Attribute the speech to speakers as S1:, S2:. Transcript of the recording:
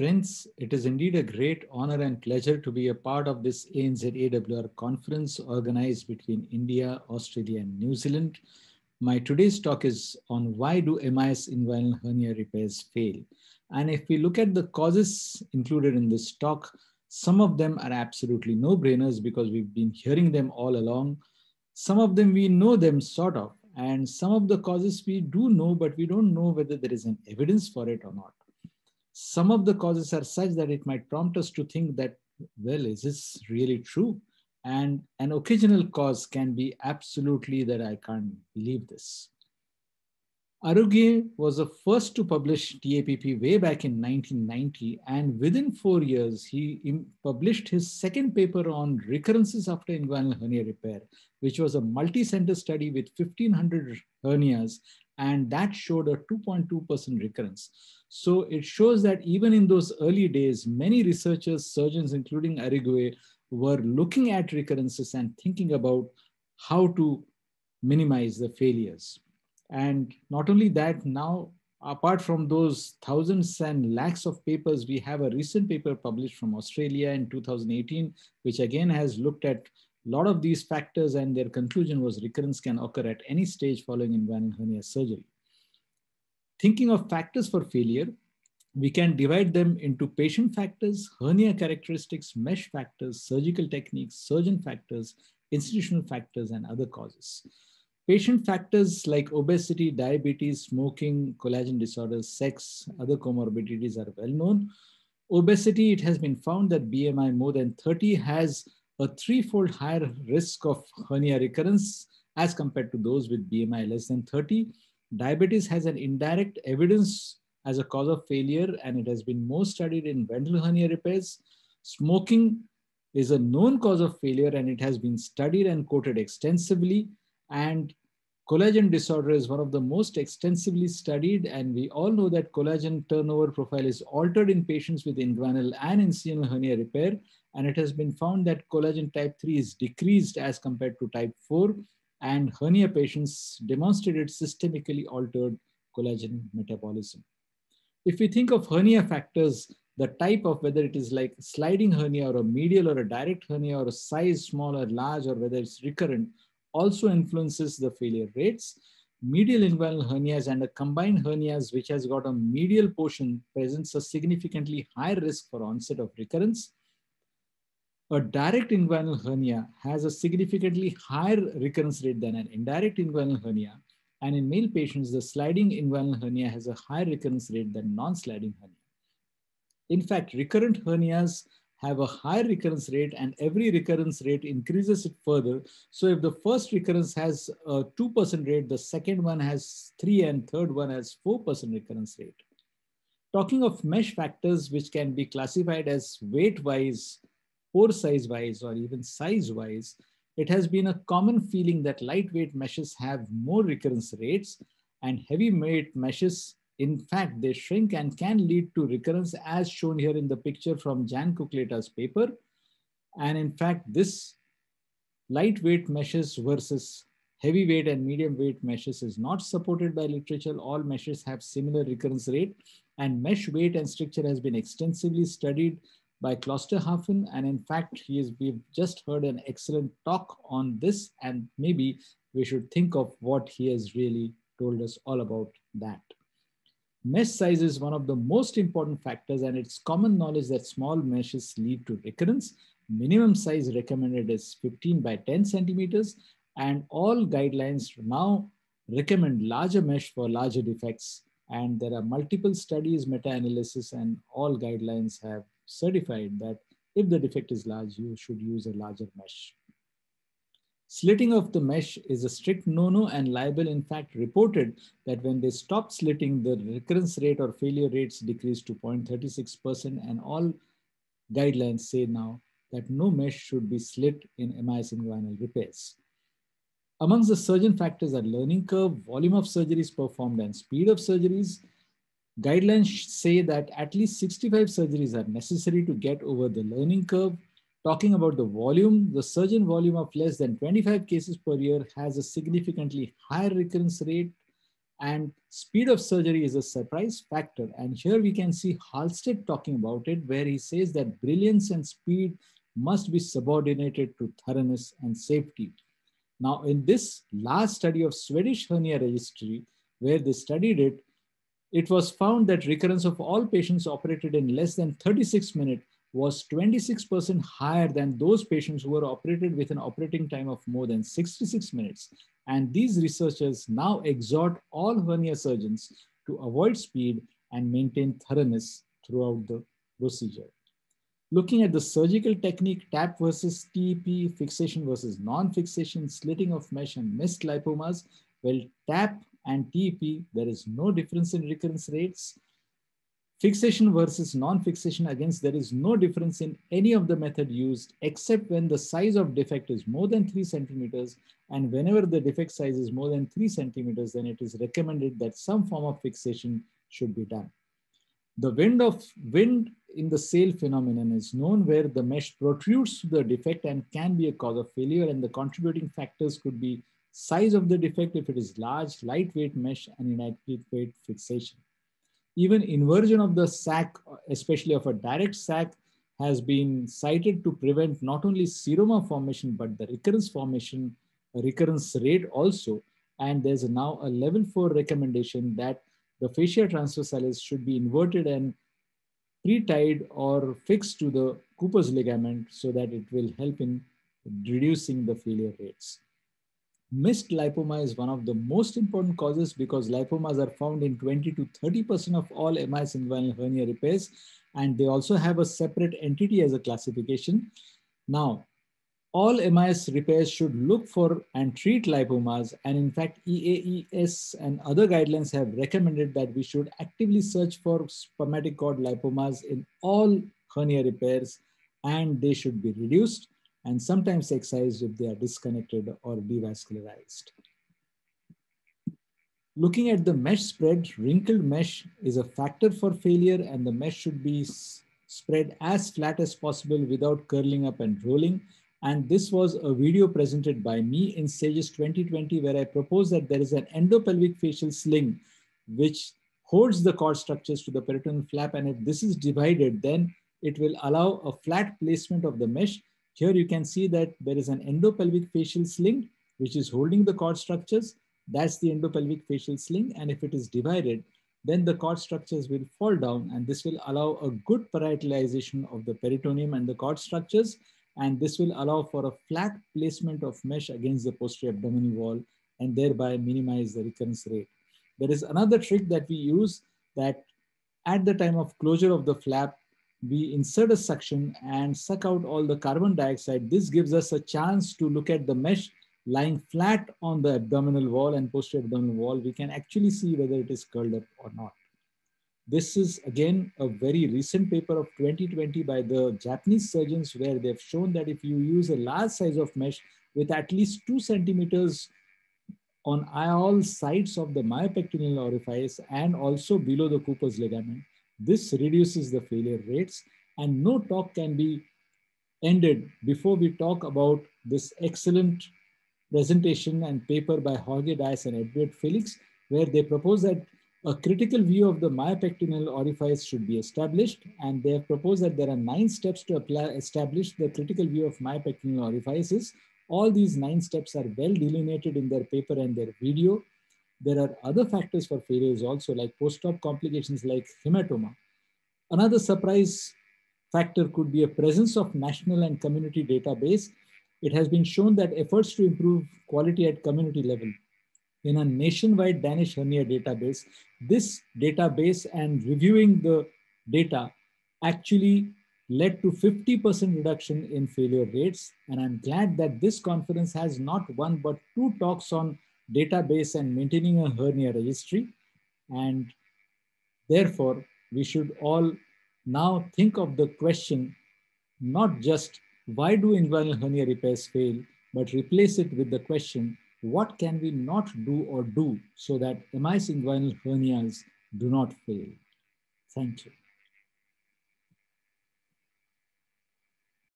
S1: Friends, it is indeed a great honor and pleasure to be a part of this ANZ AWR conference organized between India, Australia, and New Zealand. My today's talk is on why do MIS inguinal hernia repairs fail? And if we look at the causes included in this talk, some of them are absolutely no-brainers because we've been hearing them all along. Some of them we know them sort of, and some of the causes we do know, but we don't know whether there is an evidence for it or not some of the causes are such that it might prompt us to think that, well, is this really true? And an occasional cause can be absolutely that I can't believe this. Arregui was the first to publish TAPP way back in 1990, and within four years, he published his second paper on recurrences after inguinal hernia repair, which was a multi-center study with 1,500 hernias, and that showed a 2.2% recurrence. So it shows that even in those early days, many researchers, surgeons, including Arregui, were looking at recurrences and thinking about how to minimize the failures. And not only that, now, apart from those thousands and lakhs of papers, we have a recent paper published from Australia in 2018, which again has looked at lot of these factors and their conclusion was recurrence can occur at any stage following inguinal hernia surgery. Thinking of factors for failure, we can divide them into patient factors, hernia characteristics, mesh factors, surgical techniques, surgeon factors, institutional factors, and other causes. Patient factors like obesity, diabetes, smoking, collagen disorders, sex, other comorbidities are well known. Obesity, it has been found that BMI more than 30 has a threefold higher risk of hernia recurrence as compared to those with BMI less than 30 Diabetes has an indirect evidence as a cause of failure, and it has been most studied in ventral hernia repairs. Smoking is a known cause of failure, and it has been studied and quoted extensively. And collagen disorder is one of the most extensively studied, and we all know that collagen turnover profile is altered in patients with inguinal and incisional hernia repair, and it has been found that collagen type 3 is decreased as compared to type 4, and hernia patients demonstrated systemically altered collagen metabolism. If we think of hernia factors, the type of whether it is like sliding hernia or a medial or a direct hernia or a size small or large or whether it's recurrent also influences the failure rates. Medial inguinal hernias and a combined hernias which has got a medial portion presents a significantly higher risk for onset of recurrence a direct inguinal hernia has a significantly higher recurrence rate than an indirect inguinal hernia. And in male patients, the sliding inguinal hernia has a higher recurrence rate than non-sliding hernia. In fact, recurrent hernias have a higher recurrence rate and every recurrence rate increases it further. So if the first recurrence has a 2% rate, the second one has 3 and third one has 4% recurrence rate. Talking of mesh factors, which can be classified as weight-wise pore size wise or even size wise, it has been a common feeling that lightweight meshes have more recurrence rates and heavyweight meshes, in fact, they shrink and can lead to recurrence as shown here in the picture from Jan Kukleta's paper. And in fact, this lightweight meshes versus heavyweight and medium weight meshes is not supported by literature. All meshes have similar recurrence rate and mesh weight and structure has been extensively studied by Klosterhalfen. And in fact, he is, we've just heard an excellent talk on this and maybe we should think of what he has really told us all about that. Mesh size is one of the most important factors and it's common knowledge that small meshes lead to recurrence. Minimum size recommended is 15 by 10 centimeters and all guidelines now recommend larger mesh for larger defects. And there are multiple studies, meta-analysis, and all guidelines have certified that if the defect is large, you should use a larger mesh. Slitting of the mesh is a strict no-no and Leibl in fact reported that when they stopped slitting, the recurrence rate or failure rates decreased to 0.36% and all guidelines say now that no mesh should be slit in MIS inguinal repairs. Amongst the surgeon factors are learning curve, volume of surgeries performed and speed of surgeries, Guidelines say that at least 65 surgeries are necessary to get over the learning curve. Talking about the volume, the surgeon volume of less than 25 cases per year has a significantly higher recurrence rate. And speed of surgery is a surprise factor. And here we can see Halsted talking about it, where he says that brilliance and speed must be subordinated to thoroughness and safety. Now, in this last study of Swedish hernia registry, where they studied it, it was found that recurrence of all patients operated in less than 36 minutes was 26% higher than those patients who were operated with an operating time of more than 66 minutes. And these researchers now exhort all hernia surgeons to avoid speed and maintain thoroughness throughout the procedure. Looking at the surgical technique, TAPP versus TEP, fixation versus non-fixation, slitting of mesh and missed lipomas, well, TAPP and TEP, there is no difference in recurrence rates. Fixation versus non-fixation, against there is no difference in any of the method used except when the size of defect is more than three centimeters and whenever the defect size is more than three centimeters, then it is recommended that some form of fixation should be done. The wind of wind in the sail phenomenon is known where the mesh protrudes to the defect and can be a cause of failure and the contributing factors could be size of the defect if it is large, lightweight mesh and inadequate fixation. Even inversion of the sac, especially of a direct sac, has been cited to prevent not only seroma formation, but the recurrence formation, recurrence rate also. And there's now a level four recommendation that the fascia transversalis should be inverted and pre-tied or fixed to the Cooper's ligament so that it will help in reducing the failure rates. Missed lipoma is one of the most important causes because lipomas are found in 20 to 30% of all MIS inguinal hernia repairs, and they also have a separate entity as a classification. Now, all MIS repairs should look for and treat lipomas, and in fact, EAES and other guidelines have recommended that we should actively search for spermatic cord lipomas in all hernia repairs, and they should be reduced and sometimes excised if they are disconnected or devascularized. Looking at the mesh spread, wrinkled mesh is a factor for failure and the mesh should be spread as flat as possible without curling up and rolling. And this was a video presented by me in SAGES 2020 where I proposed that there is an endopelvic fascial sling which holds the cord structures to the peritoneal flap and if this is divided then it will allow a flat placement of the mesh here you can see that there is an endopelvic fascial sling, which is holding the cord structures. That's the endopelvic fascial sling. And if it is divided, then the cord structures will fall down and this will allow a good parietalization of the peritoneum and the cord structures. And this will allow for a flat placement of mesh against the posterior abdominal wall and thereby minimize the recurrence rate. There is another trick that we use that at the time of closure of the flap, we insert a suction and suck out all the carbon dioxide. This gives us a chance to look at the mesh lying flat on the abdominal wall and posterior abdominal wall. We can actually see whether it is curled up or not. This is again a very recent paper of 2020 by the Japanese surgeons where they've shown that if you use a large size of mesh with at least two centimeters on all sides of the myopectineal orifice and also below the Cooper's ligament, this reduces the failure rates and no talk can be ended before we talk about this excellent presentation and paper by Jorge Daes and Edward Felix, where they propose that a critical view of the myopectineal orifice should be established. And they have proposed that there are nine steps to apply, establish the critical view of myopectineal orifices. All these nine steps are well delineated in their paper and their video. There are other factors for failures also like post-op complications like hematoma. Another surprise factor could be a presence of national and community database. It has been shown that efforts to improve quality at community level in a nationwide Danish hernia database, this database and reviewing the data actually led to 50% reduction in failure rates. And I'm glad that this conference has not one but two talks on database and maintaining a hernia registry. And therefore, we should all now think of the question, not just why do inguinal hernia repairs fail, but replace it with the question, what can we not do or do so that MIS inguinal hernias do not fail? Thank you.